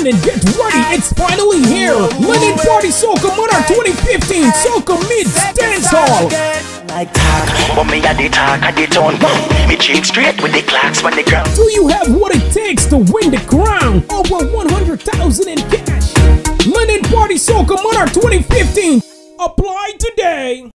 Linden, get ready, it's finally here! Linden Party Soca Monarch 2015 Soca Mids Dance Hall! Like talk, but me a the talk the. Me straight with the clocks the. Do you have what it takes to win the crown? Over 100,000 in cash. Linden Party Soca Monarch 2015. Apply today.